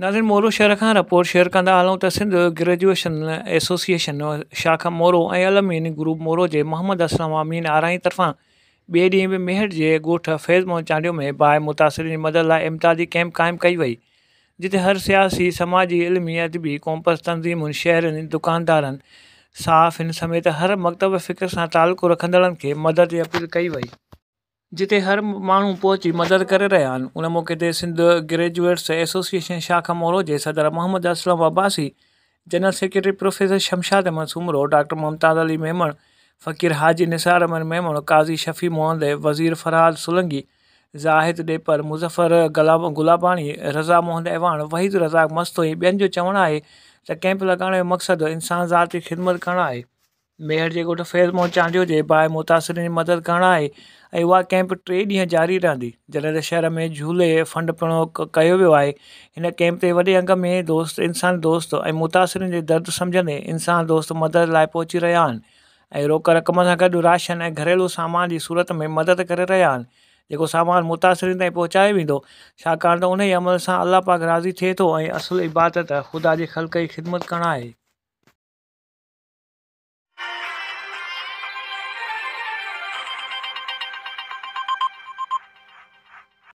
नाज़न मोरो शहर खां रिपोर्ट शेयर कंदा हलूं त सिंध ग्रेजुएशन एसोसिएशन शाखा मोरो ऐं अलमी ग्रुप मोरो जे मोहम्मद असलम मीन आरहाई तरफ़ां ॿिए ॾींहुं बि महिर जे फैज़ मोहन चांडियो में बाहि मुतासिरनि जी मदद लाइ इमदादी कैम्प क़ाइमु कई वई जिते हर सियासी समाजी इलमी अदबी कॉम्पस तनज़ीमुनि शहरनि दुकानदारनि साफ़ हिन समेत हर मकतब फ़िक्र सां तालुक़ु रखंदड़नि खे मदद जी अपील कई वई जिते हर माण्हू पहुची मदद करे रहिया आहिनि उन मौक़े ते सिंध ग्रेजुएट्स एसोसिएशन शाखा खां मोरो जे सदर Mohammad Aslam Abbasi general secretary professor Shamshad Ahmed Soomro doctor Mumtaz Ali Memon Faqir Haji Nisar Ahmed Memon Qazi Shafi Mohammad Wazir Farhal Sulangi Zahid डेपर Muzaffar गुलाब गुलाबाणी रज़ा मोहमंद अहवाण वहीद रज़ाक़ मस्तो ॿियनि जो चवणु आहे त कैंप लॻाइण जो मक़सदु इंसान ज़ात जी ख़िदमत करणु आहे मेयर जेको त फेर पहुचाइण जो जे बाहि मुतासिरनि जी मदद करणु आहे ऐं कैंप टे ढी जारी रहंदी जॾहिं शहर में झूले फंड पिणो कयो वियो आहे हिन कैंप ते वॾे अंग में दोस्त इंसान दोस्त ऐं मुतासिरनि दर्द समझने इंसान दोस्त मदद ला पहुची रहा आहिनि रोक रक़म से गॾु राशन ऐं घरेलू सामान की सूरत में मदद कर रहा आहिनि जेको सामान मुतासिरनि ताईं पहुचायो वेंदो छाकाणि त उन अमल से अल्लाह पाक राज़ी थे तो असल इबादत ख़ुदा जे ख़लक़ की ख़िदमत करणु आहे